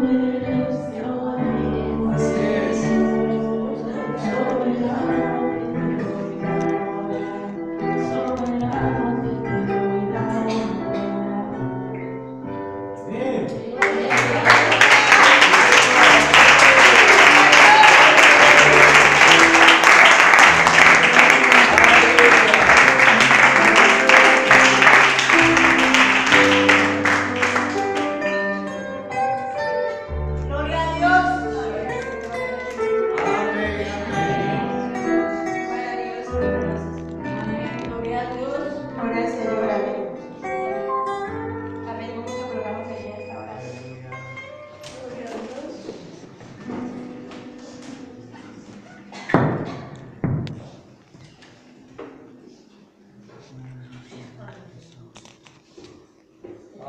you.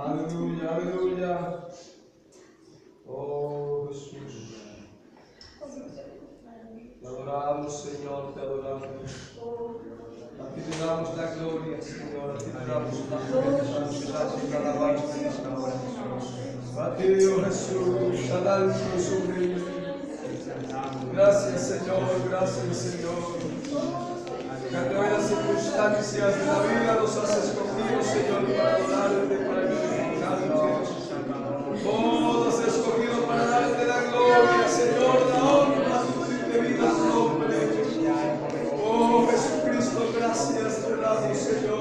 Aleluia, aleluia. Oh Jesus. Te adoramos, Senhor, te adoramos. A ti te damos la gloria, Señor. A ti te damos la gloria, santidad y alabanza en A Deus, Dios Jesús, alabamos sobre mí. graças, Senhor, graças, Senhor, Que todas las circunstancias da vida nos has escogido, Senhor, para adorar-te. Gracias.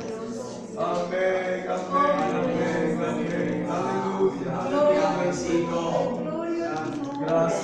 Amén, amén, amén. Aleluya, aleluya, Gracias.